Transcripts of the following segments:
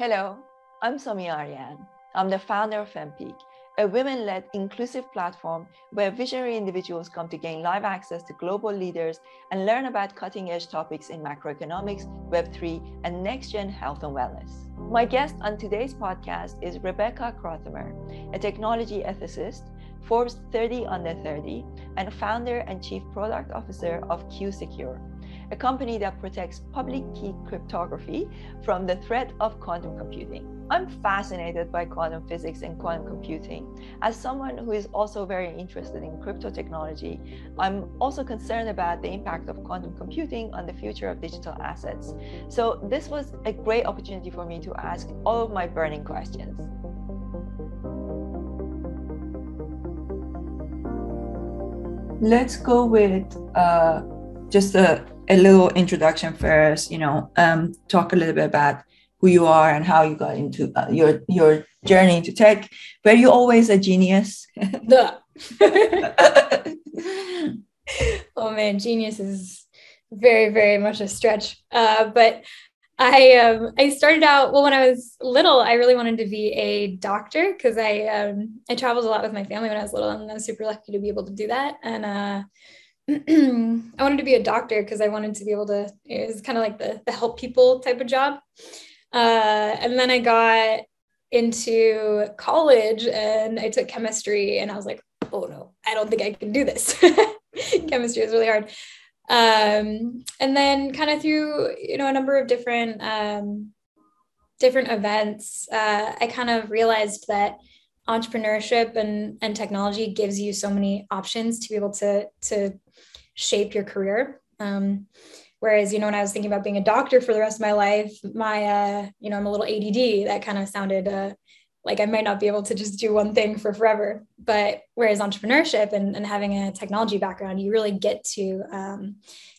Hello, I'm Somi Arian. I'm the founder of FemPeak, a women led inclusive platform where visionary individuals come to gain live access to global leaders and learn about cutting edge topics in macroeconomics, Web3, and next gen health and wellness. My guest on today's podcast is Rebecca Krauthamer, a technology ethicist, Forbes 30 under 30, and founder and chief product officer of QuSecure a company that protects public key cryptography from the threat of quantum computing. I'm fascinated by quantum physics and quantum computing. As someone who is also very interested in crypto technology, I'm also concerned about the impact of quantum computing on the future of digital assets. So, this was a great opportunity for me to ask all of my burning questions. Let's go with uh, just a a little introduction first, you know, um, talk a little bit about who you are and how you got into uh, your your journey into tech. Were you always a genius? oh man, genius is very very much a stretch. Uh, but I um, I started out well when I was little. I really wanted to be a doctor because I um, I traveled a lot with my family when I was little, and I was super lucky to be able to do that. And uh, I wanted to be a doctor because I wanted to be able to, it was kind of like the, the help people type of job. Uh, and then I got into college and I took chemistry and I was like, oh no, I don't think I can do this. chemistry is really hard. Um, and then kind of through, you know, a number of different, um, different events, uh, I kind of realized that entrepreneurship and, and technology gives you so many options to be able to, to shape your career. Um, whereas, you know, when I was thinking about being a doctor for the rest of my life, my, uh, you know, I'm a little ADD. That kind of sounded uh, like I might not be able to just do one thing for forever. But whereas entrepreneurship and, and having a technology background, you really get to um,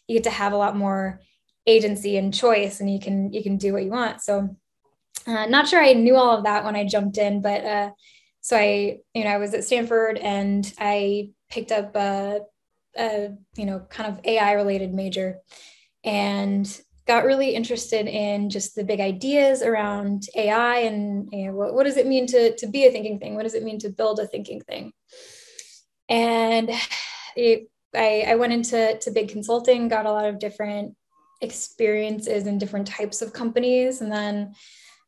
you get to have a lot more agency and choice, and you can you can do what you want. So, uh, not sure I knew all of that when I jumped in, but uh, so I, you know, I was at Stanford and I picked up a a you know kind of AI related major and got really interested in just the big ideas around AI and you know, what, what does it mean to, to be a thinking thing? What does it mean to build a thinking thing? And it, I, I went into to big consulting, got a lot of different experiences in different types of companies, and then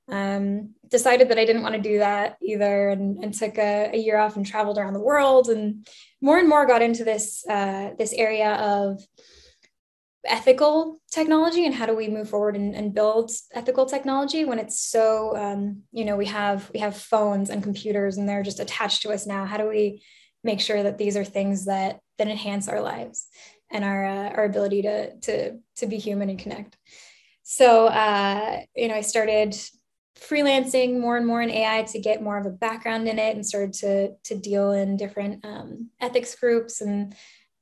um, decided that I didn't want to do that either and, and took a, a, year off and traveled around the world and more and more got into this uh, this area of ethical technology and how do we move forward and, and build ethical technology when it's so um, you know we have we have phones and computers and they're just attached to us now. How do we make sure that these are things that that enhance our lives and our uh, our ability to to to be human and connect? So uh, you know i started freelancing more and more in AI to get more of a background in it and started to, to deal in different um, ethics groups. And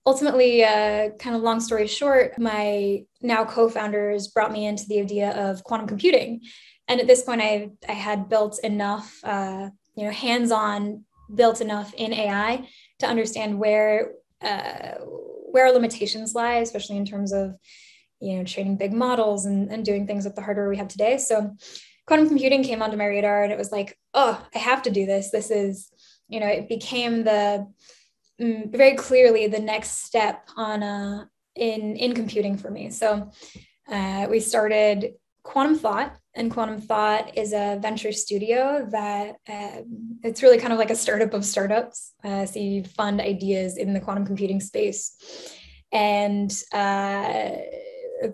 ultimately, uh, kind of long story short, my now co founders brought me into the idea of quantum computing. And at this point, I, I had built enough, uh, you know, hands on, built enough in AI to understand where. Uh, where our limitations lie, especially in terms of you know training big models and, and doing things with the hardware we have today. So quantum computing came onto my radar and it was like, oh, I have to do this. This is, you know, it became the mm, very clearly the next step on uh, in in computing for me. So uh, we started Quantum Thought, and Quantum Thought is a venture studio that uh, it's really kind of like a startup of startups. Uh, so you fund ideas in the quantum computing space, and uh,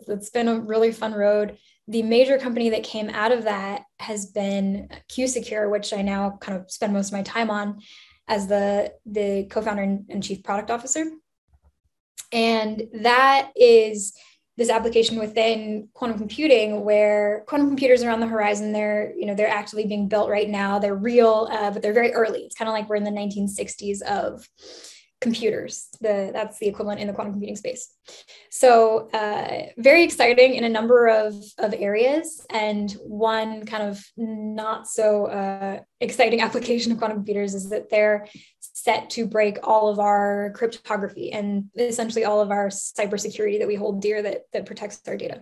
it's been a really fun road the major company that came out of that has been QuSecure, which I now kind of spend most of my time on as the, the co-founder and, and chief product officer. And that is this application within quantum computing where quantum computers are on the horizon. They're you know they're actively being built right now. They're real uh, but they're very early. It's kind of like we're in the 1960s of computers. The, that's the equivalent in the quantum computing space. So uh, very exciting in a number of, of areas. And one kind of not so uh, exciting application of quantum computers is that they're set to break all of our cryptography and essentially all of our cybersecurity that we hold dear that, that protects our data.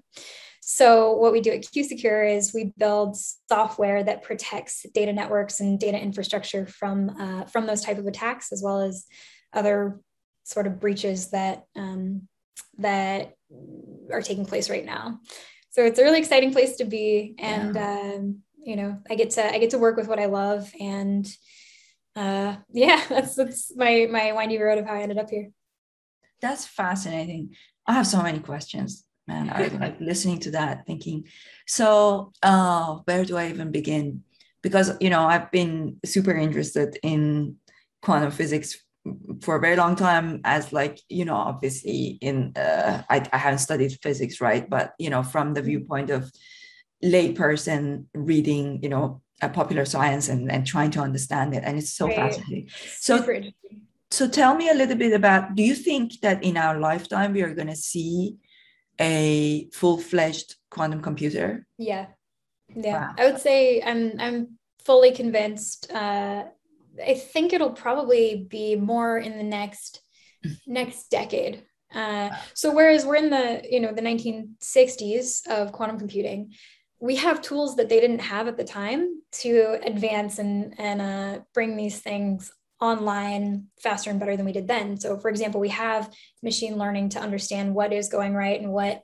So what we do at QuSecure is we build software that protects data networks and data infrastructure from uh, from those type of attacks, as well as other sort of breaches that um, that are taking place right now. So it's a really exciting place to be, and yeah. um, you know, I get to I get to work with what I love, and uh, yeah, that's that's my my windy road of how I ended up here. That's fascinating. I have so many questions man i like listening to that thinking so uh where do i even begin because you know i've been super interested in quantum physics for a very long time as like you know obviously in uh, I, I haven't studied physics right? But you know from the viewpoint of layperson reading you know a popular science and, and trying to understand it and it's so right. fascinating. So so tell me a little bit about do you think that in our lifetime we are going to see a full-fledged quantum computer? Yeah. Yeah. Wow. i would say i'm i'm fully convinced uh i think it'll probably be more in the next next decade uh, so whereas we're in the you know the 1960s of quantum computing we have tools that they didn't have at the time to advance and and uh, bring these things online faster and better than we did then. So, for example, we have machine learning to understand what is going right and what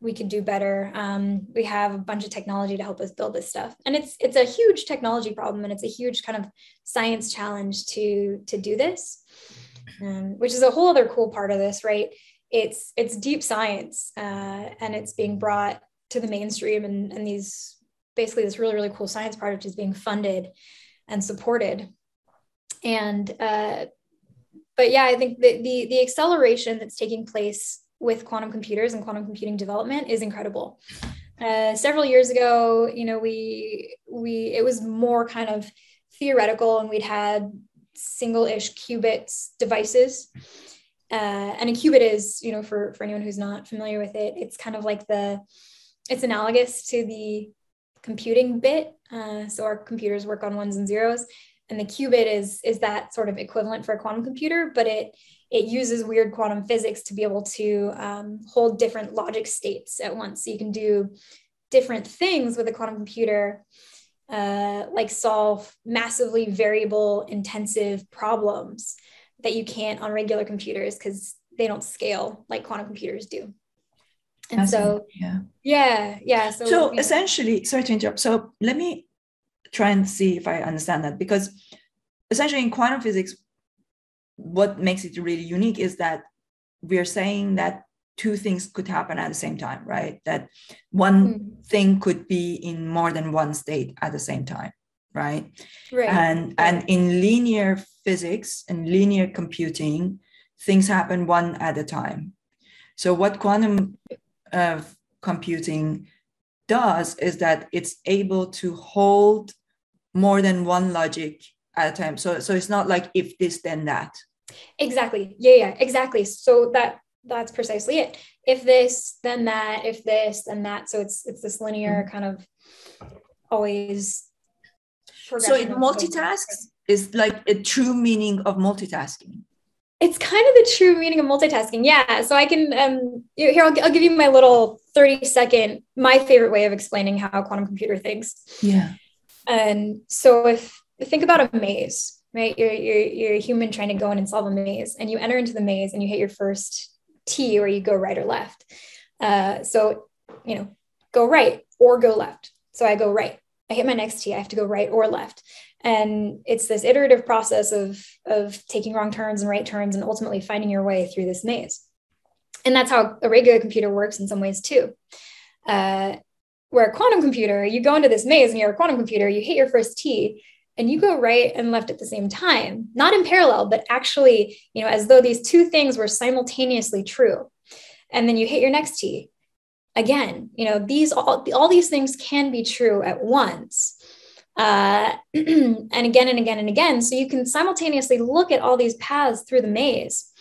we could do better. Um, we have a bunch of technology to help us build this stuff, and it's it's a huge technology problem, and it's a huge kind of science challenge to to do this, um, which is a whole other cool part of this, right? It's it's deep science, uh, and it's being brought to the mainstream, and and these basically this really really cool science project is being funded and supported and uh, but yeah i think the, the the acceleration that's taking place with quantum computers and quantum computing development is incredible. Uh, several years ago you know we we it was more kind of theoretical and we'd had single-ish qubits devices. Uh, and a qubit is you know for for anyone who's not familiar with it it's kind of like the it's analogous to the computing bit. Uh, so our computers work on ones and zeros and the qubit is is that sort of equivalent for a quantum computer but it it uses weird quantum physics to be able to um, hold different logic states at once. So you can do different things with a quantum computer uh, like solve massively variable intensive problems that you can't on regular computers because they don't scale like quantum computers do. And so yeah. Yeah yeah so, so essentially sorry to interrupt. So let me try and see if I understand that because essentially in quantum physics, what makes it really unique is that we're saying that two things could happen at the same time, right? That one mm. thing could be in more than one state at the same time, right? Right. And and in linear physics and linear computing, things happen one at a time. So what quantum uh, computing does is that it's able to hold more than one logic at a time. So so it's not like if this then that. Exactly. Yeah, yeah, exactly. So that that's precisely it. If this, then that, if this, then that. So it's it's this linear mm-hmm. kind of always so it multitasks is like a true meaning of multitasking it's kind of the true meaning of multitasking yeah so i can um here I'll, I'll give you my little 30 second my favorite way of explaining how a quantum computer thinks yeah and so if think about a maze, right? You're, you're, you're a human trying to go in and solve a maze, and you enter into the maze and you hit your first T where you go right or left. Uh, so, you know, go right or go left. So I go right. I hit my next T, I have to go right or left. And it's this iterative process of, of taking wrong turns and right turns and ultimately finding your way through this maze. And that's how a regular computer works in some ways too. Uh, where a quantum computer, you go into this maze and you're a quantum computer, you hit your first T and you go right and left at the same time, not in parallel, but actually, you know, as though these two things were simultaneously true. And then you hit your next T. Again, you know, these all, all these things can be true at once. Uh, and again and again and again. So you can simultaneously look at all these paths through the maze.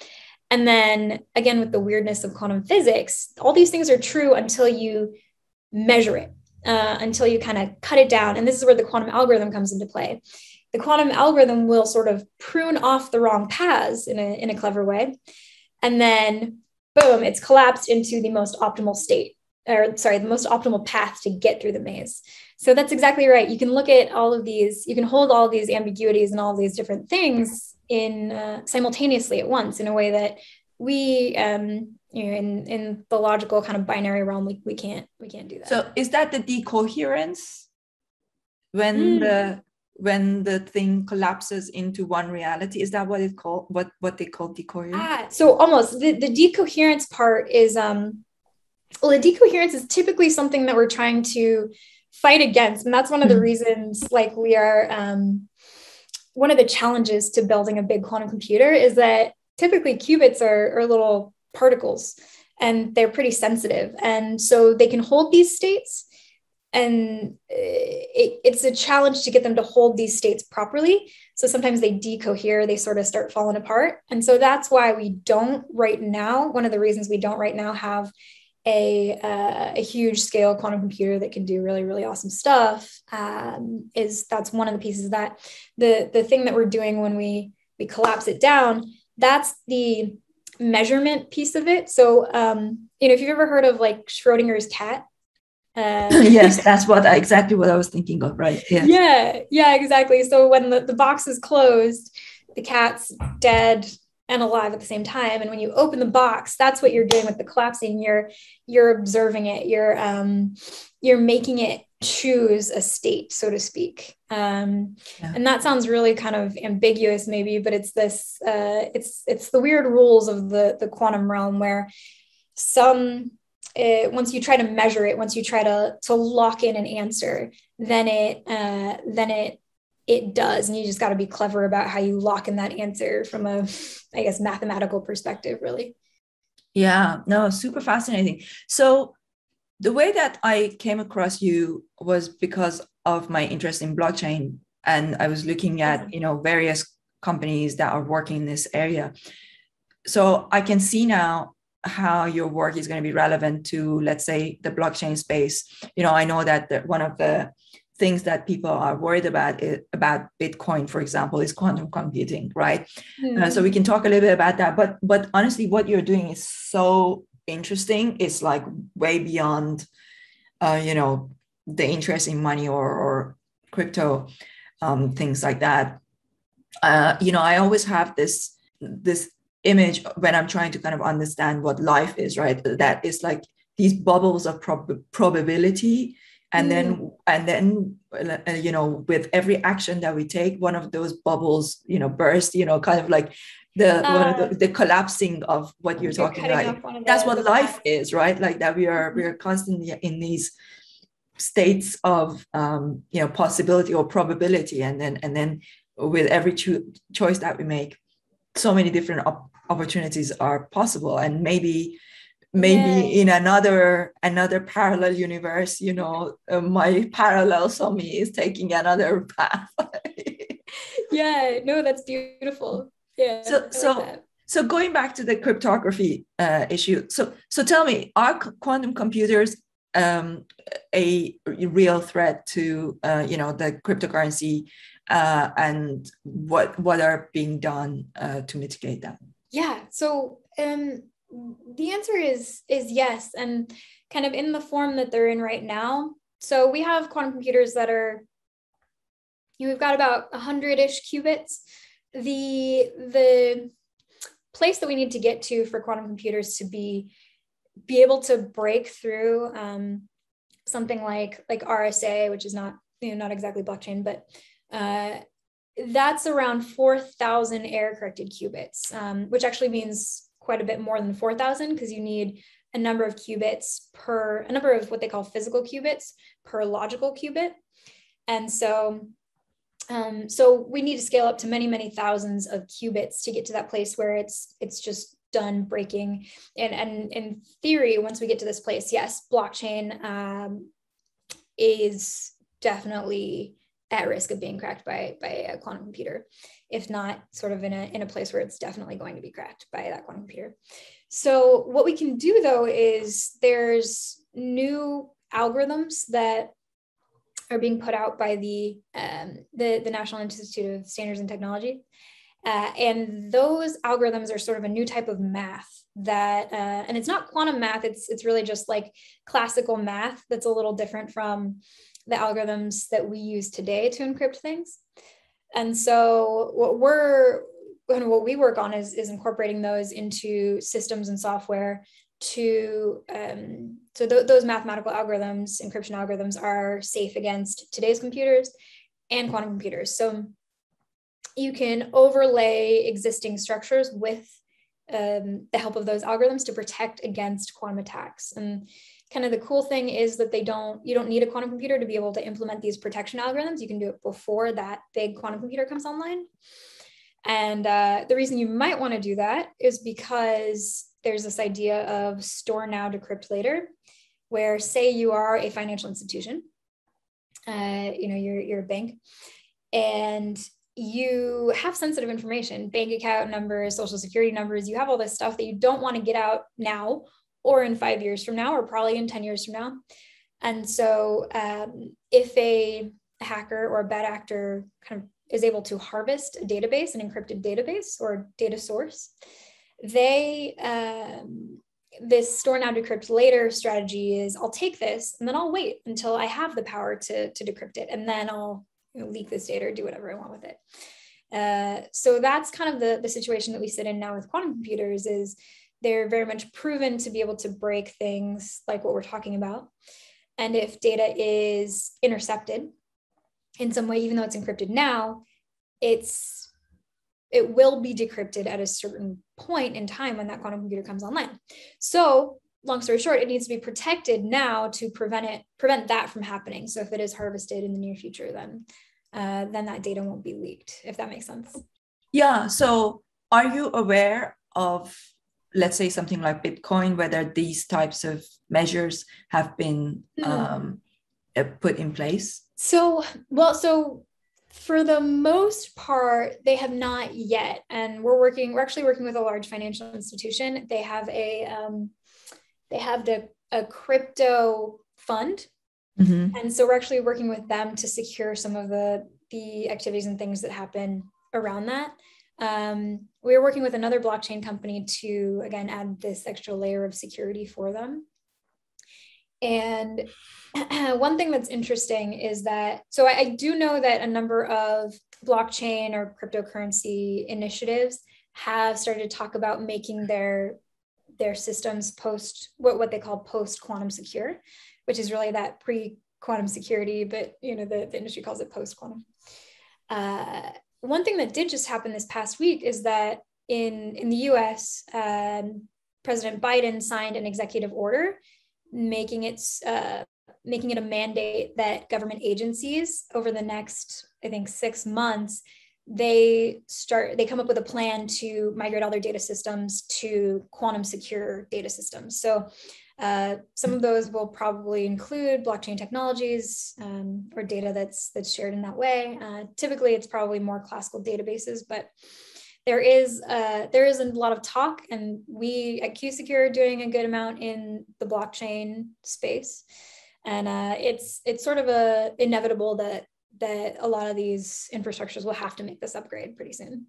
And then again, with the weirdness of quantum physics, all these things are true until you measure it uh, until you kind of cut it down. And this is where the quantum algorithm comes into play. The quantum algorithm will sort of prune off the wrong paths in a, in a clever way. And then, boom, it's collapsed into the most optimal state or sorry, the most optimal path to get through the maze. So that's exactly right. You can look at all of these, you can hold all these ambiguities and all these different things in uh, simultaneously at once in a way that we um, you know in in the logical kind of binary realm we, we can't we can't do that so is that the decoherence when mm. the when the thing collapses into one reality is that what it called what what they call decoherence ah, so almost the, the decoherence part is um well the decoherence is typically something that we're trying to fight against and that's one of the mm. reasons like we are um one of the challenges to building a big quantum computer is that typically qubits are, are little particles and they're pretty sensitive. And so they can hold these states and it, it's a challenge to get them to hold these states properly. So sometimes they decohere they sort of start falling apart. And so that's why we don't right now one of the reasons we don't right now have a, uh, a huge scale quantum computer that can do really really awesome stuff um, is that's one of the pieces that the the thing that we're doing when we we collapse it down that's the measurement piece of it. So, um, you know, if you've ever heard of like Schrodinger's cat, uh, yes, that's what I, exactly what I was thinking of, right? Yeah, yeah, yeah, exactly. So when the, the box is closed, the cat's dead and alive at the same time. And when you open the box, that's what you're doing with the collapsing. You're you're observing it. You're um, you're making it choose a state, so to speak. Um, yeah. And that sounds really kind of ambiguous, maybe, but it's this uh, it's it's the weird rules of the the quantum realm where some it, once you try to measure it, once you try to to lock in an answer, then it uh, then it it does, and you just got to be clever about how you lock in that answer from a, I guess, mathematical perspective, really. Yeah, no, super fascinating. So the way that I came across you was because of my interest in blockchain, and I was looking at mm-hmm. you know various companies that are working in this area. So I can see now how your work is going to be relevant to let's say the blockchain space you know i know that the, one of the things that people are worried about it, about bitcoin for example is quantum computing right mm-hmm. uh, so we can talk a little bit about that but but honestly what you're doing is so interesting. It's like way beyond uh, you know the interest in money or, or crypto um, things like that. Uh, you know i always have this this image when i'm trying to kind of understand what life is right? That is like these bubbles of prob- probability and mm. then and then uh, you know with every action that we take one of those bubbles you know burst you know kind of like the uh, the, the, collapsing of what you're, you're talking about that's what life is right? Like that we are we are constantly in these states of um, you know possibility or probability and then and then with every cho- choice that we make so many different op- opportunities are possible. And maybe maybe yeah. in another another parallel universe you know uh, my parallel me is taking another path. Yeah no that's beautiful yeah so like so that. so going back to the cryptography uh, issue so so tell me are quantum computers um, a real threat to uh, you know the cryptocurrency uh, and what what are being done uh, to mitigate that yeah so um the answer is is yes and kind of in the form that they're in right now so we have quantum computers that are you know, we've got about 100ish qubits the the place that we need to get to for quantum computers to be be able to break through um, something like like RSA, which is not you know not exactly blockchain, but uh, that's around 4,000 error corrected qubits, um, which actually means quite a bit more than 4,000 because you need a number of qubits per a number of what they call physical qubits per logical qubit. And so um, so we need to scale up to many, many thousands of qubits to get to that place where it's it's just done breaking. And and in theory, once we get to this place, yes, blockchain um, is definitely at risk of being cracked by by a quantum computer, if not sort of in a in a place where it's definitely going to be cracked by that quantum computer. So what we can do though is there's new algorithms that are being put out by the um, the, the National Institute of Standards and Technology. Uh, and those algorithms are sort of a new type of math that, uh, and it's not quantum math, it's, it's really just like classical math that's a little different from the algorithms that we use today to encrypt things. And so what we're, and what we work on is, is incorporating those into systems and software to um, so th- those mathematical algorithms encryption algorithms are safe against today's computers and quantum computers. So you can overlay existing structures with um, the help of those algorithms to protect against quantum attacks. And kind of the cool thing is that they don't you don't need a quantum computer to be able to implement these protection algorithms. You can do it before that big quantum computer comes online. And uh, the reason you might want to do that is because there's this idea of store now, decrypt later, where say you are a financial institution, uh, you know, you're, you're a bank, and you have sensitive information, bank account numbers, social security numbers, you have all this stuff that you don't want to get out now or in five years from now, or probably in 10 years from now. And so um, if a hacker or a bad actor kind of is able to harvest a database, an encrypted database or data source, they um, this store now decrypt later strategy is I'll take this and then I'll wait until I have the power to, to decrypt it and then I'll you know, leak this data or do whatever I want with it. Uh, so that's kind of the, the situation that we sit in now with quantum computers is they're very much proven to be able to break things like what we're talking about. And if data is intercepted in some way, even though it's encrypted now, it's it will be decrypted at a certain point in time when that quantum computer comes online. So long story short, it needs to be protected now to prevent it, prevent that from happening. So if it is harvested in the near future, then uh, then that data won't be leaked, if that makes sense. Yeah. So are you aware of, let's say, something like Bitcoin, whether these types of measures have been mm-hmm. um, uh, put in place? So, well, so for the most part, they have not yet. And we're working, we're actually working with a large financial institution. They have a, um, they have the, a crypto fund. Mm-hmm. And so we're actually working with them to secure some of the, the activities and things that happen around that. Um, we're working with another blockchain company to, again, add this extra layer of security for them. And one thing that's interesting is that, so I, I, do know that a number of blockchain or cryptocurrency initiatives have started to talk about making their their systems post what, what they call post quantum secure, which is really that pre quantum security, but you know the, the industry calls it post quantum. Uh, one thing that did just happen this past week is that in in the U.S., um, President Biden signed an executive order making it uh, making it a mandate that government agencies over the next i think six months they start they come up with a plan to migrate all their data systems to quantum secure data systems. So uh, some of those will probably include blockchain technologies um, or data that's that's shared in that way. Uh, typically it's probably more classical databases but there is uh, there is a lot of talk, and we at QuSecure are doing a good amount in the blockchain space, and uh, it's it's sort of a inevitable that that a lot of these infrastructures will have to make this upgrade pretty soon.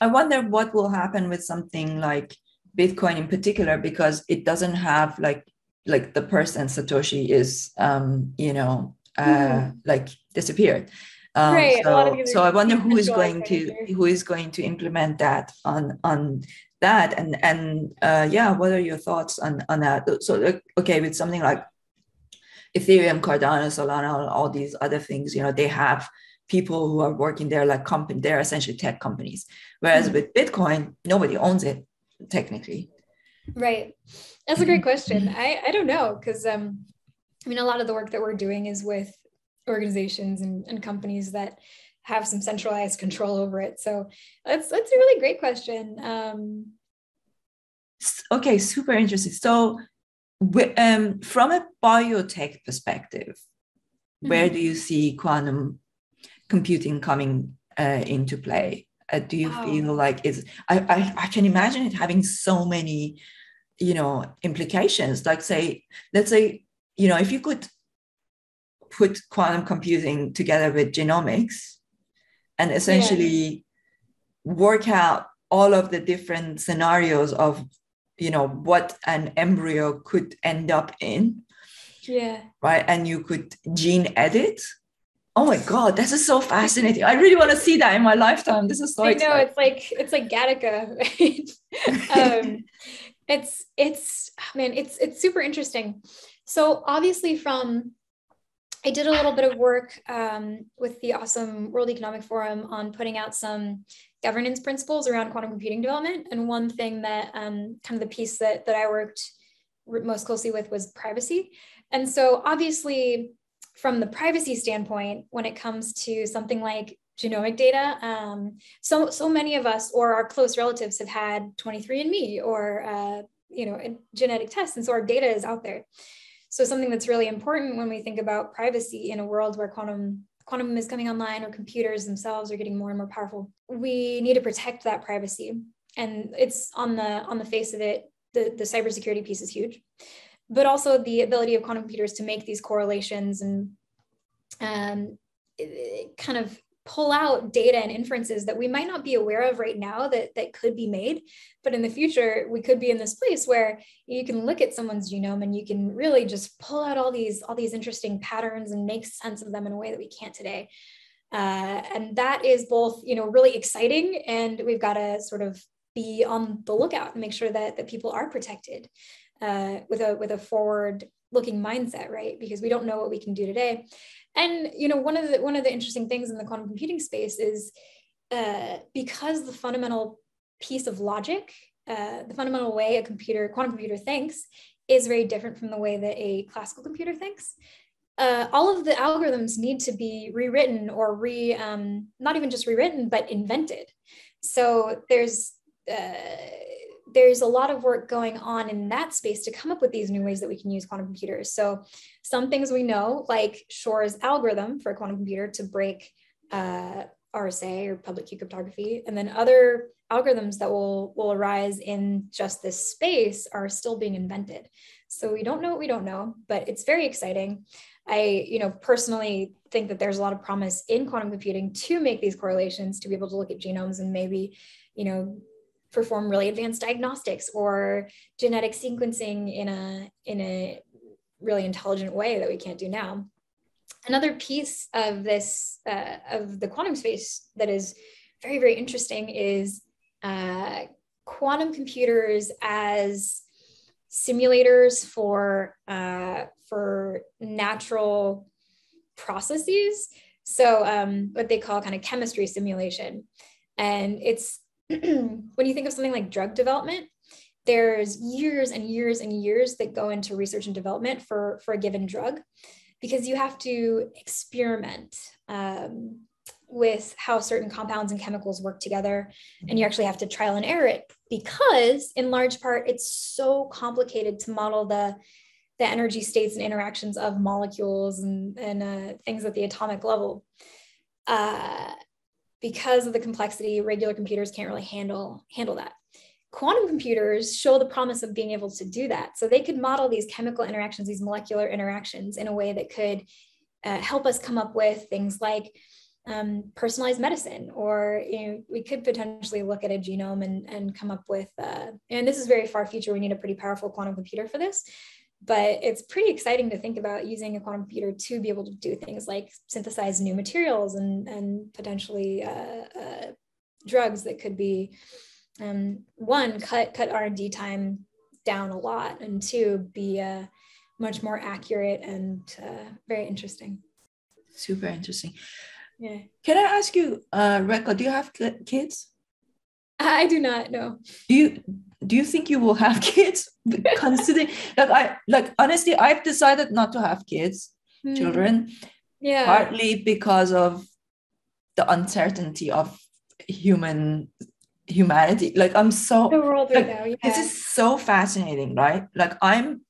I wonder what will happen with something like Bitcoin in particular, because it doesn't have like like the person Satoshi is um, you know uh, mm. like disappeared. Um, right. So, so I wonder who is going to who is going to implement that on on that and and uh, yeah, what are your thoughts on on that? So okay, with something like Ethereum, Cardano, Solana, all these other things, you know, they have people who are working there like company, they're essentially tech companies. Whereas mm-hmm. with Bitcoin, nobody owns it technically. Right. That's a great question. I, I don't know because um I mean a lot of the work that we're doing is with organizations and, and companies that have some centralized control over it. So that's that's a really great question. Um, okay, super interesting. So, um, from a biotech perspective, mm-hmm. where do you see quantum computing coming uh, into play? Uh, do you oh. feel like it's? I, I I can imagine it having so many, you know, implications. Like say, let's say, you know, if you could put quantum computing together with genomics and essentially work out all of the different scenarios of you know what an embryo could end up in. Yeah. Right? And you could gene edit. Oh my god this is so fascinating. I really want to see that in my lifetime. This is so i know it's like it's like gattaca right? Um it's it's man it's it's super interesting. So obviously from I did a little bit of work um, with the awesome World Economic Forum on putting out some governance principles around quantum computing development. And one thing that um, kind of the piece that, that I worked most closely with was privacy. And so obviously from the privacy standpoint, when it comes to something like genomic data, um, so, so many of us or our close relatives have had 23andMe or, uh, you know, genetic tests, And so our data is out there. So something that's really important when we think about privacy in a world where quantum quantum is coming online or computers themselves are getting more and more powerful, we need to protect that privacy. And it's on the on the face of it, the, the cybersecurity piece is huge, but also the ability of quantum computers to make these correlations and um, kind of pull out data and inferences that we might not be aware of right now that, that could be made. But in the future, we could be in this place where you can look at someone's genome and you can really just pull out all these, all these interesting patterns and make sense of them in a way that we can't today. Uh, and that is both, you know, really exciting and we've got to sort of be on the lookout and make sure that, that people are protected uh, with a with a forward looking mindset, right? Because we don't know what we can do today. And you know, one of the one of the interesting things in the quantum computing space is uh, because the fundamental piece of logic, uh, the fundamental way a computer, quantum computer thinks, is very different from the way that a classical computer thinks. Uh, all of the algorithms need to be rewritten or re, um, not even just rewritten, but invented. So there's uh, there's a lot of work going on in that space to come up with these new ways that we can use quantum computers. So some things we know, like Shor's algorithm for a quantum computer to break uh, RSA or public key cryptography, and then other algorithms that will will arise in just this space are still being invented. So we don't know what we don't know, but it's very exciting. I, you know, personally think that there's a lot of promise in quantum computing to make these correlations, to be able to look at genomes and maybe, you know, perform really advanced diagnostics or genetic sequencing in a in a really intelligent way that we can't do now. Another piece of this uh, of the quantum space that is very very interesting is uh, quantum computers as simulators for uh, for natural processes. So um, what they call kind of chemistry simulation, and it's when you think of something like drug development, there's years and years and years that go into research and development for, for a given drug because you have to experiment um, with how certain compounds and chemicals work together. And you actually have to trial and error it because, in large part, it's so complicated to model the, the energy states and interactions of molecules and, and uh, things at the atomic level. Uh, because of the complexity, regular computers can't really handle, handle that. Quantum computers show the promise of being able to do that. So they could model these chemical interactions, these molecular interactions in a way that could uh, help us come up with things like um, personalized medicine, or you know, we could potentially look at a genome and, and come up with, uh, and this is very far future, we need a pretty powerful quantum computer for this, but it's pretty exciting to think about using a quantum computer to be able to do things like synthesize new materials and, and potentially uh, uh, drugs that could be um, one cut cut r&d time down a lot and two be uh, much more accurate and uh, very interesting. Super interesting. Yeah. Can i ask you uh Rekha, do you have kids? I do not know do you do you think you will have kids? Considering like i like honestly i've decided not to have kids mm. children yeah. partly because of the uncertainty of human humanity. Like i'm so the world like, right now, yeah. this is so fascinating right? Like i'm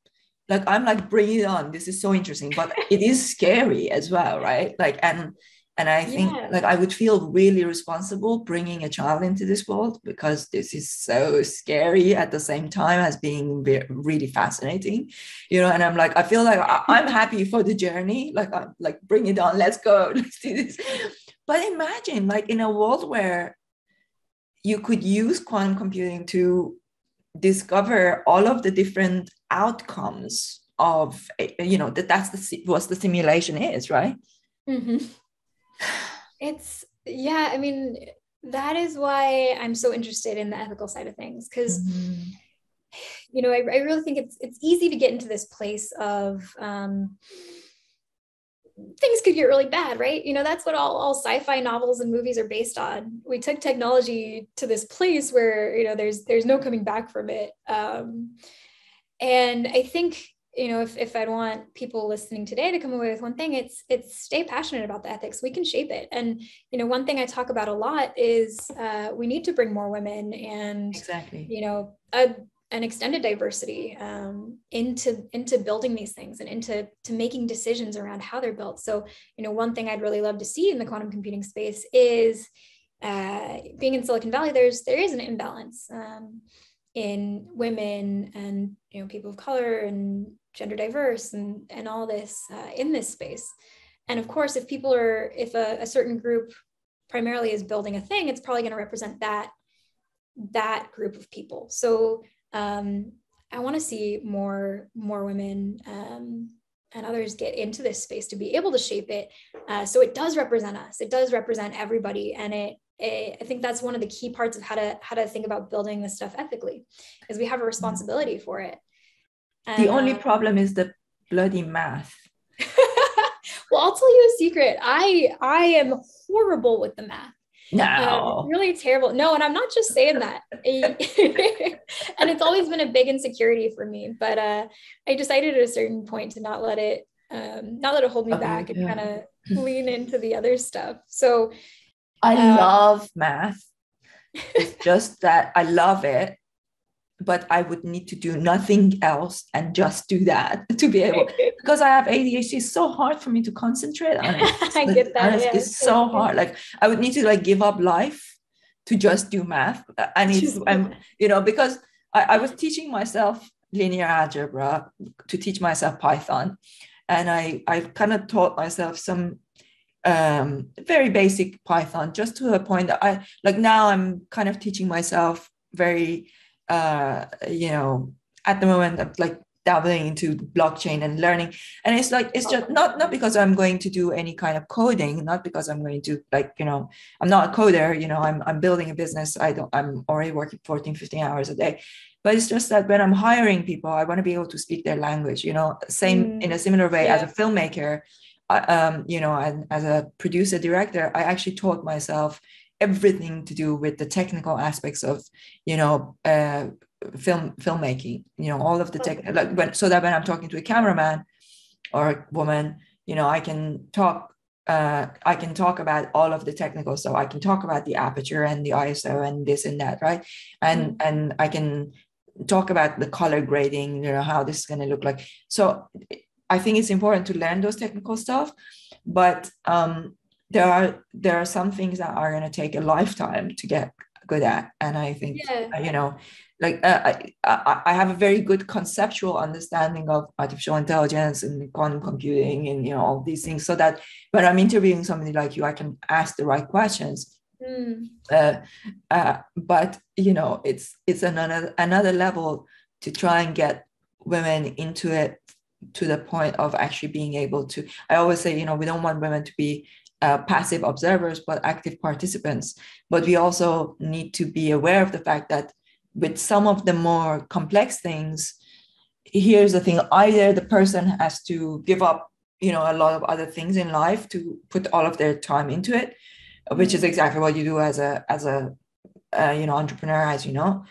like i'm like bring it on. This is so interesting but it is scary as well right? Like and and i think yeah. like i would feel really responsible bringing a child into this world because this is so scary at the same time as being really fascinating you know and i'm like i feel like I, am happy for the journey like i'm like bring it on let's go let's do this but imagine like in a world where you could use quantum computing to discover all of the different outcomes of you know that that's the what the simulation is right mm-hmm. It's yeah i mean that is why i'm so interested in the ethical side of things because mm-hmm. you know I, I, really think it's it's easy to get into this place of um, things could get really bad, right? You know, that's what all, all sci-fi novels and movies are based on. We took technology to this place where, you know, there's there's no coming back from it. Um, and I think, you know, if, if I'd want people listening today to come away with one thing, it's it's stay passionate about the ethics. We can shape it. And, you know, one thing I talk about a lot is uh, we need to bring more women and exactly, you know, a and extended diversity um, into into building these things and into to making decisions around how they're built so you know one thing i'd really love to see in the quantum computing space is uh, being in silicon valley there's there is an imbalance um, in women and you know people of color and gender diverse and and all this uh, in this space and of course if people are if a, a certain group primarily is building a thing it's probably going to represent that that group of people so um, I want to see more more women um, and others get into this space to be able to shape it. Uh, so it does represent us. It does represent everybody, and it, it, I think that's one of the key parts of how to how to think about building this stuff ethically, is we have a responsibility for it. And, the only uh, problem is the bloody math. well, I'll tell you a secret. I I am horrible with the math. No. Um, really terrible. No, and I'm not just saying that. and it's always been a big insecurity for me. But uh, I decided at a certain point to not let it um, not let it hold me okay, back and yeah. kind of lean into the other stuff. So I uh, love math. It's just that I love it but I would need to do nothing else and just do that to be able because I have ADHD. It's so hard for me to concentrate on it. I get that. It's, it's so hard. Like I would need to like give up life to just do math. And need to, I'm, you know, because I, I was teaching myself linear algebra to teach myself Python. And I, I kind of taught myself some um, very basic Python just to a point that I like now I'm kind of teaching myself very uh, you know, at the moment I'm like dabbling into blockchain and learning. And it's like it's just not not because I'm going to do any kind of coding, not because I'm going to like, you know, I'm not a coder, you know, I'm I'm building a business. I don't I'm already working 14, 15 hours a day. But it's just that when I'm hiring people, I want to be able to speak their language, you know, same mm. in a similar way yeah. as a filmmaker. um, you know, and as a producer director, I actually taught myself everything to do with the technical aspects of you know uh, film filmmaking you know all of the tech like when so that when i'm talking to a cameraman or a woman you know i can talk uh, I can talk about all of the technical stuff. I can talk about the aperture and the ISO and this and that, right? And mm-hmm. and I can talk about the color grading, you know, how this is going to look like. So I think it's important to learn those technical stuff, but um, there are there are some things that are going to take a lifetime to get good at and i think yeah. you know like uh, I, I, have a very good conceptual understanding of artificial intelligence and quantum computing and you know all these things so that when i'm interviewing somebody like you i can ask the right questions mm. uh, uh, but you know it's it's another another level to try and get women into it to the point of actually being able to i always say you know we don't want women to be uh, passive observers but active participants. But we also need to be aware of the fact that with some of the more complex things, here's the thing: either the person has to give up, you know, a lot of other things in life to put all of their time into it, which is exactly what you do as a as a uh, you know entrepreneur, as you know,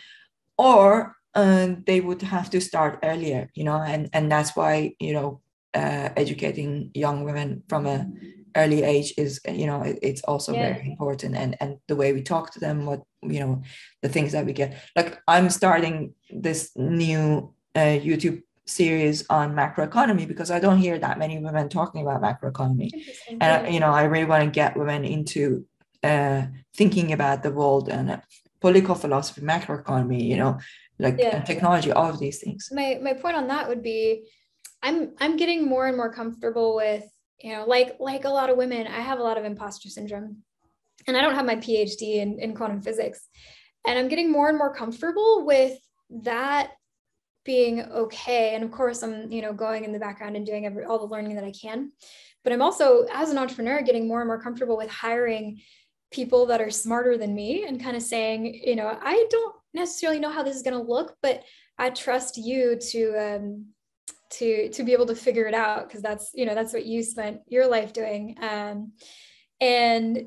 or uh, they would have to start earlier, you know, and and that's why you know uh, educating young women from a early age is you know it, it's also yeah. very important. And and the way we talk to them what you know the things that we get. Like i'm starting this new uh, youtube series on macroeconomy because i don't hear that many women talking about macroeconomy. And you know i really want to get women into uh, thinking about the world and uh, political philosophy macroeconomy you know like yeah. technology all of these things. My my point on that would be i'm i'm getting more and more comfortable with you know like like a lot of women i have a lot of imposter syndrome and I don't have my PhD in, in quantum physics. And I'm getting more and more comfortable with that being okay. And of course, I'm, you know, going in the background and doing every, all the learning that I can. But I'm also, as an entrepreneur, getting more and more comfortable with hiring people that are smarter than me and kind of saying, you know, I don't necessarily know how this is going to look, but I trust you to um, to to be able to figure it out because that's you know that's what you spent your life doing. Um, and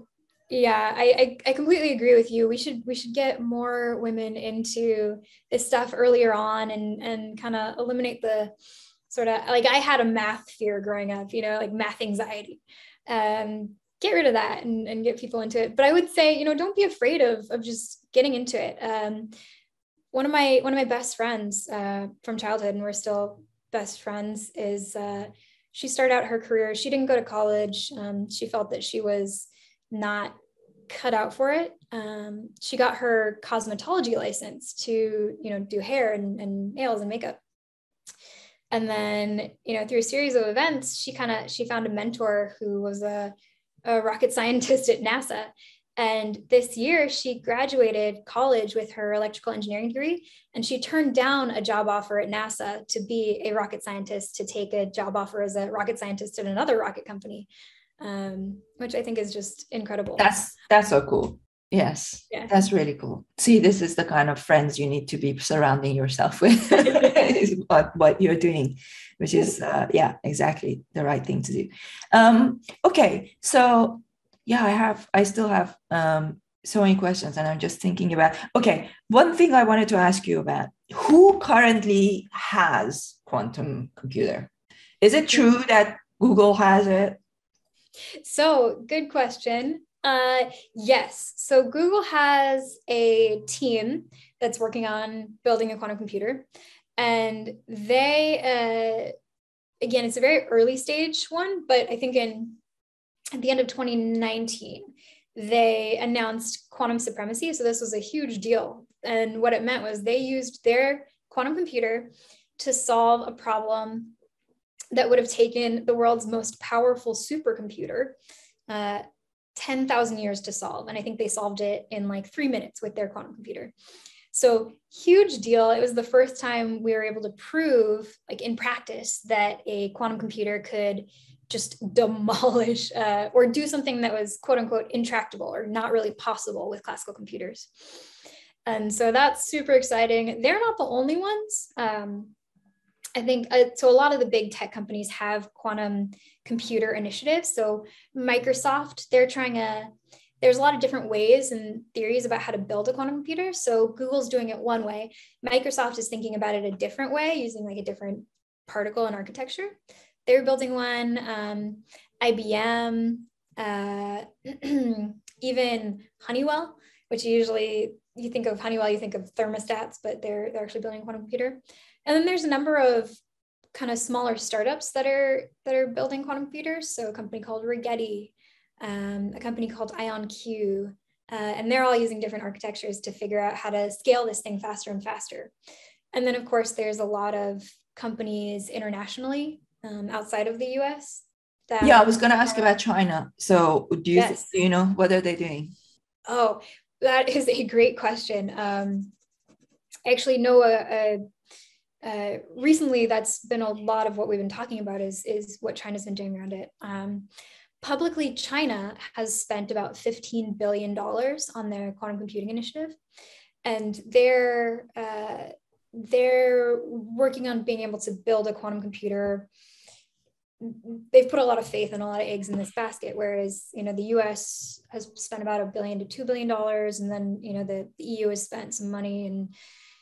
yeah, I, I I completely agree with you. We should we should get more women into this stuff earlier on and and kind of eliminate the sort of like I had a math fear growing up, you know, like math anxiety. Um, get rid of that and, and get people into it. But I would say, you know, don't be afraid of, of just getting into it. Um, one of my one of my best friends uh, from childhood, and we're still best friends, is uh, she started out her career. She didn't go to college. Um, she felt that she was not cut out for it. Um, she got her cosmetology license to, you know, do hair and, and nails and makeup. And then, you know, through a series of events, she kind of she found a mentor who was a a rocket scientist at NASA. And this year, she graduated college with her electrical engineering degree, and she turned down a job offer at NASA to be a rocket scientist, to take a job offer as a rocket scientist at another rocket company, um, which I think is just incredible. That's that's so cool. Yes, yeah. that's really cool. See, this is the kind of friends you need to be surrounding yourself with. is what, what you're doing which is uh, yeah exactly the right thing to do um, okay so yeah i have i still have um, so many questions and i'm just thinking about okay one thing i wanted to ask you about who currently has quantum computer? Is it true that google has it? So good question. Uh, yes. So Google has a team that's working on building a quantum computer and they uh, again it's a very early stage one but i think in at the end of 2019 they announced quantum supremacy so this was a huge deal and what it meant was they used their quantum computer to solve a problem that would have taken the world's most powerful supercomputer uh, 10,000 years to solve. And I think they solved it in like three minutes with their quantum computer. So huge deal. It was the first time we were able to prove, like in practice, that a quantum computer could just demolish uh, or do something that was quote unquote intractable or not really possible with classical computers. And so that's super exciting. They're not the only ones. Um, I think uh, so. A lot of the big tech companies have quantum computer initiatives. So Microsoft, they're trying a there's a lot of different ways and theories about how to build a quantum computer. So Google's doing it one way. Microsoft is thinking about it a different way using like a different particle and architecture. They're building one. Um, IBM, uh, even Honeywell, which usually you think of Honeywell, you think of thermostats, but they're they're actually building a quantum computer. And then there's a number of kind of smaller startups that are that are building quantum computers. So a company called Rigetti, um, a company called IonQ, uh, and they're all using different architectures to figure out how to scale this thing faster and faster. And then, of course, there's a lot of companies internationally um, outside of the US. That yeah, I was going to ask about China. So, do you, yes. do you know what are they doing? Oh, that is a great question. Um, actually a, a uh, recently that's been a lot of what we've been talking about is is what China's been doing around it. Um, publicly, China has spent about $15 billion on their quantum computing initiative. And they're, uh, they're working on being able to build a quantum computer. They've put a lot of faith and a lot of eggs in this basket, whereas you know the U.S. has spent about a billion to two billion dollars, and then you know the, the EU has spent some money, and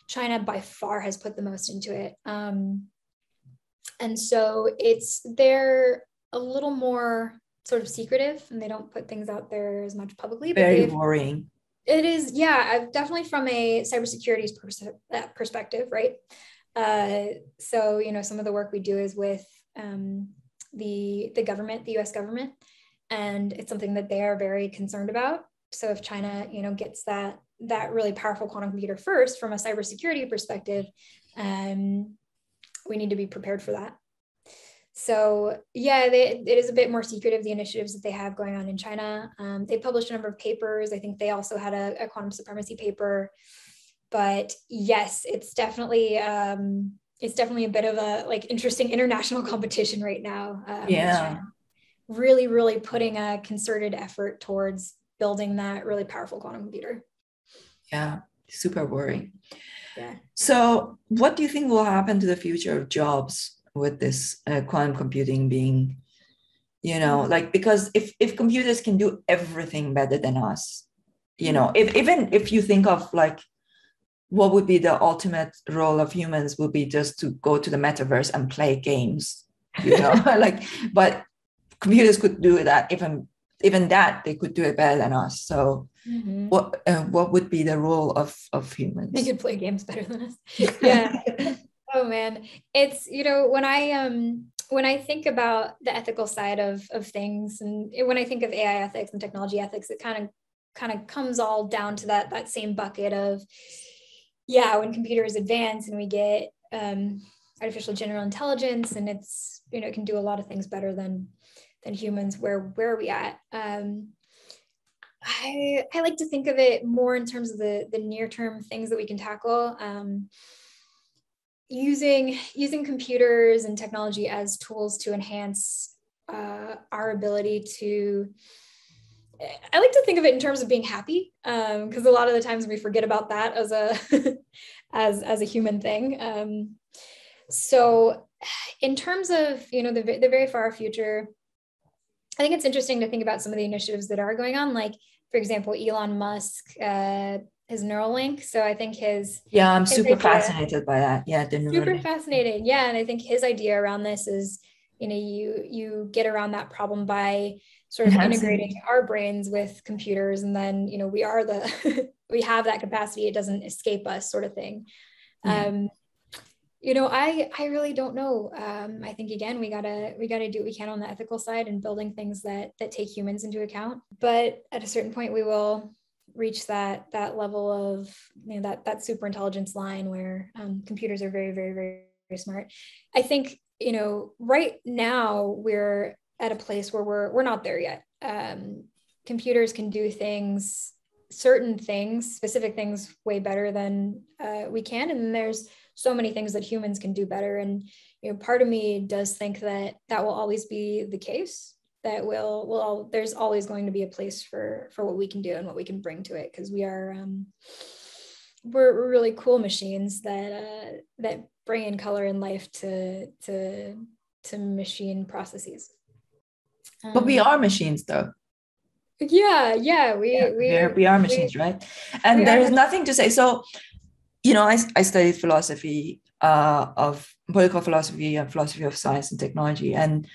China by far has put the most into it. Um, and so it's they're a little more sort of secretive and they don't put things out there as much publicly. Very worrying. It is, yeah, definitely from a cybersecurity pers- uh, perspective, right? Uh, so, you know, some of the work we do is with um, the the government, the U.S. government, and it's something that they are very concerned about. So, if China, you know, gets that that really powerful quantum computer first from a cybersecurity perspective, um, we need to be prepared for that. so yeah, they, it is a bit more secretive the initiatives that they have going on in China. Um, they published a number of papers. I think they also had a, a quantum supremacy paper. But yes, it's definitely um, it's definitely a bit of a like interesting international competition right now. Um, yeah, really, really putting a concerted effort towards building that really powerful quantum computer. Yeah, super worrying. Yeah. So, what do you think will happen to the future of jobs with this uh, quantum computing being you know mm-hmm. like because if if computers can do everything better than us you know if even if you think of like what would be the ultimate role of humans would be just to go to the metaverse and play games you know? Like but computers could do that even even that they could do it better than us. So mm-hmm. what uh, what would be the role of of humans? They could play games better than us. Yeah. Oh man, it's you know when I um when I think about the ethical side of of things, and when I think of AI ethics and technology ethics, it kind of kind of comes all down to that that same bucket of yeah, when computers advance and we get um, artificial general intelligence, and it's you know it can do a lot of things better than than humans. Where where are we at? Um, I I like to think of it more in terms of the the near term things that we can tackle. Um, using using computers and technology as tools to enhance uh, our ability to i like to think of it in terms of being happy because um, a lot of the times we forget about that as a as as a human thing um, so in terms of you know the, the very far future i think it's interesting to think about some of the initiatives that are going on like for example elon musk uh, his Neuralink. So I think his yeah, I'm his super idea, fascinated by that. Yeah, the Neuralink. super fascinating. Yeah, and I think his idea around this is you know you you get around that problem by sort of integrating our brains with computers, and then you know we are the we have that capacity. It doesn't escape us, sort of thing. Yeah. Um, you know i i really don't know um, i think again we gotta we gotta do what we can on the ethical side and building things that that take humans into account but at a certain point we will reach that that level of you know that that super intelligence line where um, computers are very very very very smart i think you know right now we're at a place where we're we're not there yet. Um, computers can do things certain things specific things way better than uh, we can. And there's so many things that humans can do better. And you know part of me does think that that will always be the case that will will there's always going to be a place for for what we can do and what we can bring to it. Because we are um we're, we're really cool machines that uh that bring in color and life to to to machine processes um, but we um, are machines though. Yeah yeah we yeah, we, are, we are machines we, right? And there is nothing to say. So you know I, I studied philosophy uh, of political philosophy and philosophy of science and technology. And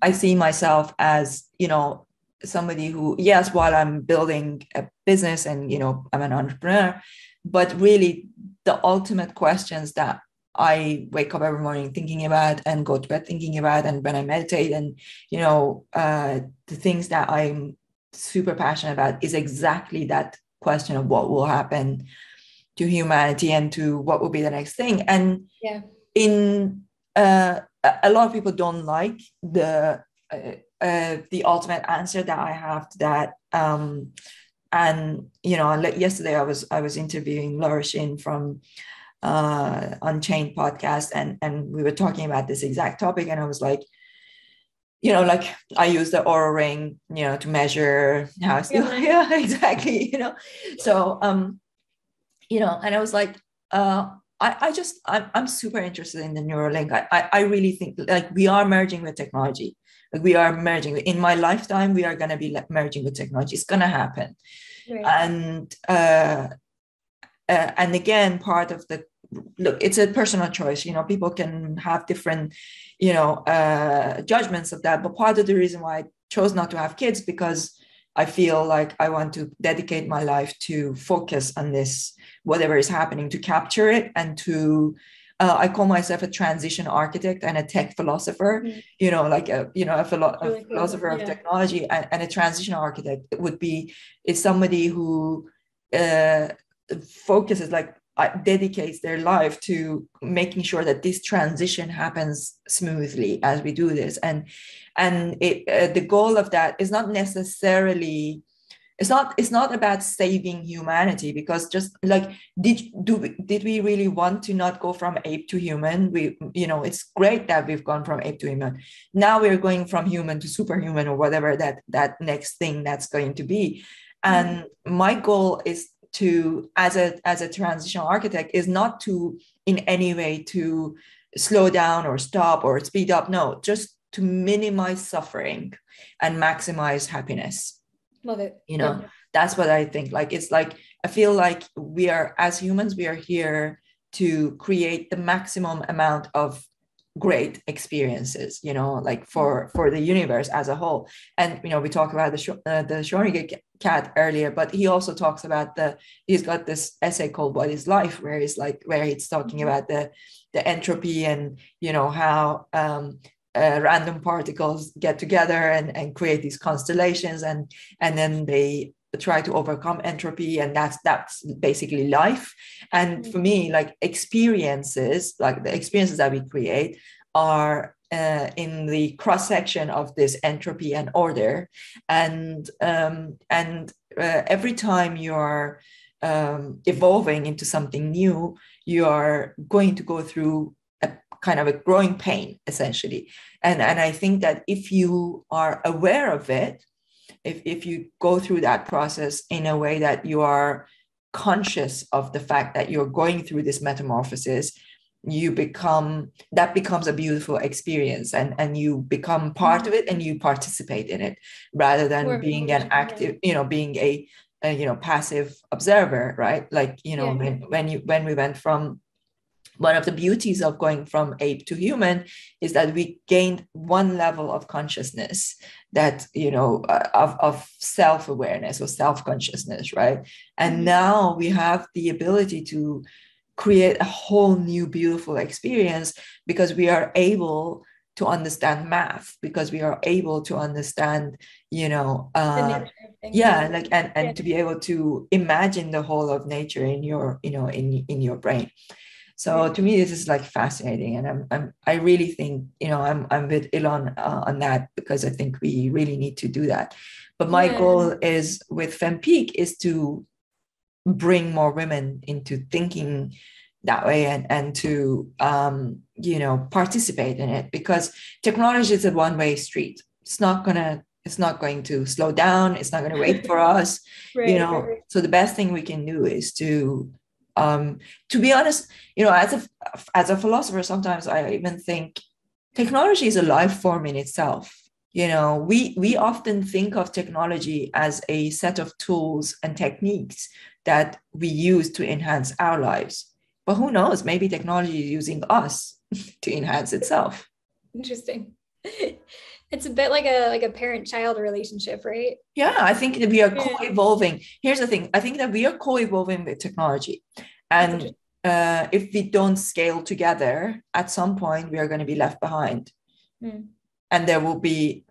I see myself as, you know, somebody who, yes, while I'm building a business and, you know, I'm an entrepreneur, but really the ultimate questions that I wake up every morning thinking about and go to bed thinking about, and when I meditate and, you know, uh, the things that I'm super passionate about is exactly that question of what will happen to humanity and to what will be the next thing. And yeah in uh, a lot of people don't like the uh, uh, the ultimate answer that I have to that. Um, and you know, yesterday I was I was interviewing Laura Shin from uh, Unchained podcast, and and we were talking about this exact topic, and I was like, you know, like I use the Oura ring, you know, to measure how. Yeah, yeah exactly. You know, so um, you know, and I was like, uh, I, I just I'm, I'm super interested in the Neuralink. I, I, I really think like we are merging with technology. Like we are merging in my lifetime. We are gonna be merging with technology. It's gonna happen. Right. And uh, uh, and again, part of the look, it's a personal choice. You know, people can have different, you know, uh, judgments of that. But part of the reason why I chose not to have kids because I feel like I want to dedicate my life to focus on this, whatever is happening, to capture it and to. Uh, I call myself a transition architect and a tech philosopher. Mm-hmm. You know, like a you know a, philo- really a philosopher cool. yeah. of technology and, and, a transition architect would be is somebody who uh, focuses like dedicates their life to making sure that this transition happens smoothly as we do this. And and it, uh, the goal of that is not necessarily it's not it's not about saving humanity because just like did do we, did we really want to not go from ape to human? We you know it's great that we've gone from ape to human. Now we're going from human to superhuman or whatever that that next thing that's going to be. And mm-hmm. my goal is to as a as a transitional architect is not to in any way to slow down or stop or speed up. No just to minimize suffering and maximize happiness. Love it. You know yeah. that's what i think. Like it's like i feel like we are as humans we are here to create the maximum amount of great experiences you know like for for the universe as a whole. And you know we talk about the uh, the Schrödinger cat earlier but he also talks about the he's got this essay called what is life? Where he's like where he's talking mm-hmm. about the the entropy and you know how um uh, random particles get together and, and create these constellations. And and then they try to overcome entropy and that's that's basically life. And for me mm-hmm. like experiences like the experiences that we create are uh, in the cross section of this entropy and order. And um, and uh, every time you are um, evolving into something new you are going to go through a kind of a growing pain essentially. And and i think that if you are aware of it if, if you go through that process in a way that you are conscious of the fact that you're going through this metamorphosis you become that becomes a beautiful experience and and you become part of it and you participate in it rather than being an active you know being a, a, you know passive observer right? Like you know yeah. when, when you when we went from one of the beauties of going from ape to human is that we gained one level of consciousness that you know uh, of, of self-awareness or self-consciousness right? And mm-hmm. now we have the ability to create a whole new beautiful experience because we are able to understand math because we are able to understand you know uh, yeah like and, and to be able to imagine the whole of nature in your you know in in your brain so to me, this is like fascinating, and I'm, I'm I really think you know I'm I'm with Elon uh, on that because I think we really need to do that. But my yeah. goal is with FemPeak is to bring more women into thinking that way and and to um, you know participate in it because technology is a one way street. It's not gonna it's not going to slow down. It's not going to wait for us. right, you know. Right. So the best thing we can do is to um, to be honest, you know, as a as a philosopher, sometimes I even think technology is a life form in itself. You know, we we often think of technology as a set of tools and techniques that we use to enhance our lives. But who knows? Maybe technology is using us to enhance itself. Interesting. it's a bit like a like a parent child relationship right? Yeah i think that we are co-evolving. Here's the thing i think that we are co-evolving with technology. And uh, if we don't scale together at some point we are going to be left behind. Mm. and there will be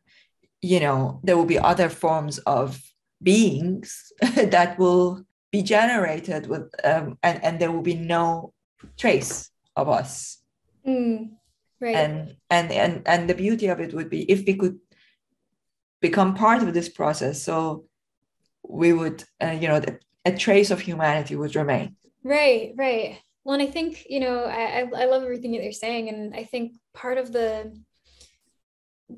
you know there will be other forms of beings that will be generated with um, and, and there will be no trace of us. Mm. Right. And and and and the beauty of it would be if we could become part of this process, so we would, uh, you know, a trace of humanity would remain. Right, right. Well, and I think you know, I I love everything that you're saying, and I think part of the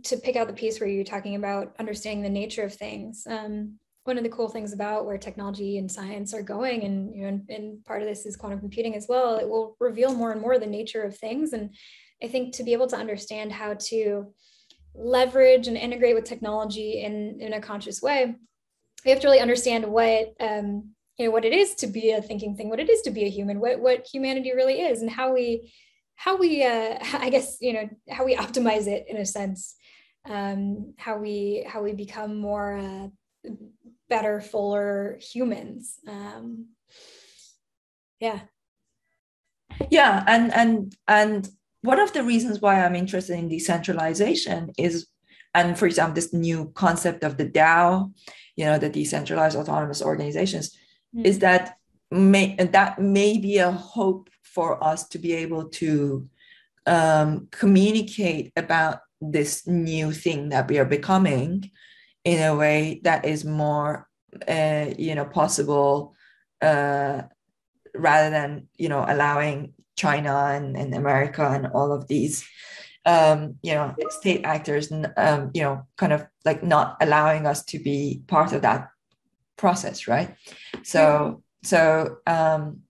to pick out the piece where you're talking about understanding the nature of things. Um, one of the cool things about where technology and science are going, and you know, and, and part of this is quantum computing as well. It will reveal more and more the nature of things, and I think to be able to understand how to leverage and integrate with technology in, in a conscious way, we have to really understand what um, you know what it is to be a thinking thing, what it is to be a human, what what humanity really is, and how we how we uh, I guess you know how we optimize it in a sense, um, how we how we become more uh, better, fuller humans. Um, yeah. Yeah, and and and one of the reasons why I'm interested in decentralization is, and for example, this new concept of the DAO, you know, the decentralized autonomous organizations, mm. is that may that may be a hope for us to be able to um, communicate about this new thing that we are becoming in a way that is more uh, you know possible uh, rather than you know allowing china and, and america and all of these um, you know state actors um, you know kind of like not allowing us to be part of that process right? So so um,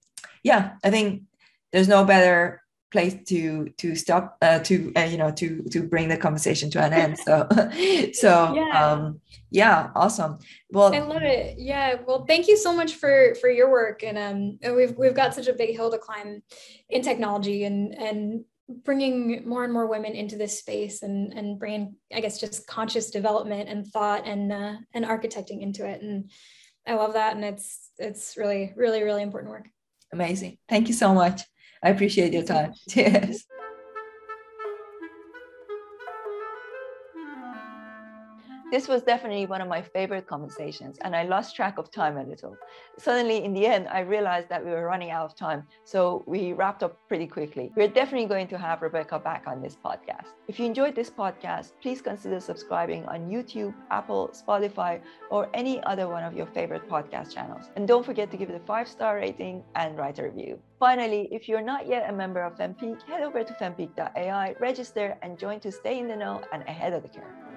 yeah i think there's no better place to to stop uh, to uh, you know to to bring the conversation to an end. So so yeah. um yeah awesome. Well i love it. Yeah. Well thank you so much for for your work. And um and we've we've got such a big hill to climb in technology and and bringing more and more women into this space and and bringing i guess just conscious development and thought and uh, and architecting into it. And i love that. And it's it's really really really important work. Amazing. Thank you so much I appreciate your time. Cheers. This was definitely one of my favorite conversations, and I lost track of time a little. Suddenly, in the end, I realized that we were running out of time, so we wrapped up pretty quickly. We're definitely going to have Rebecca back on this podcast. If you enjoyed this podcast, please consider subscribing on YouTube, Apple, Spotify, or any other one of your favorite podcast channels. And don't forget to give it a five star rating and write a review. Finally, if you're not yet a member of FemPeak, head over to fempeak.ai, register, and join to stay in the know and ahead of the curve.